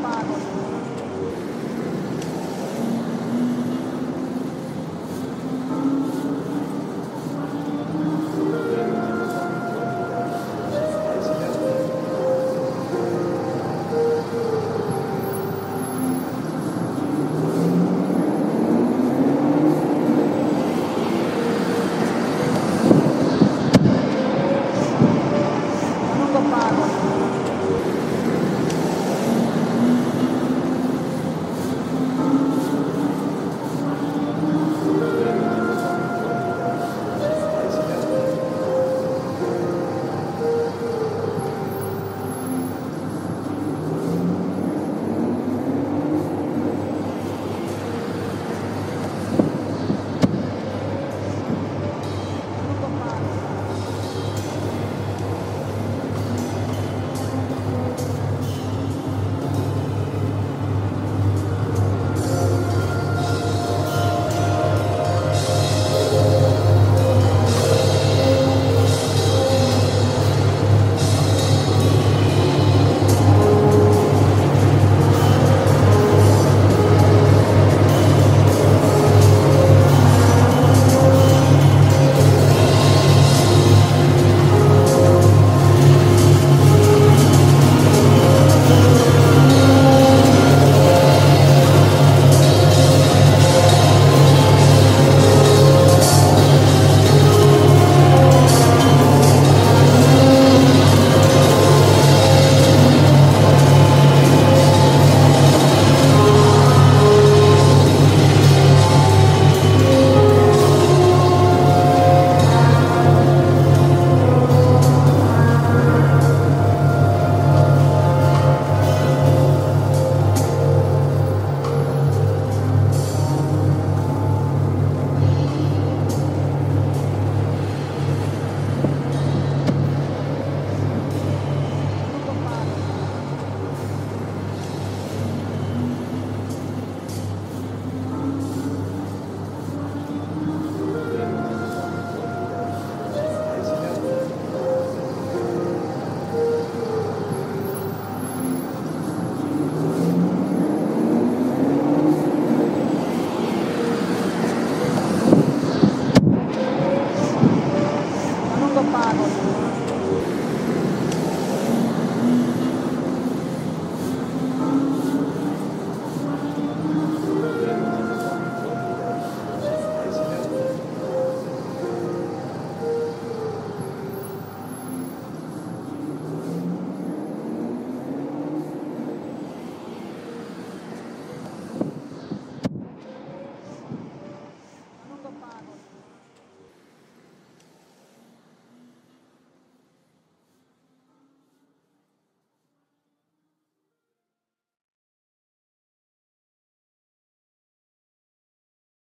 八十多斤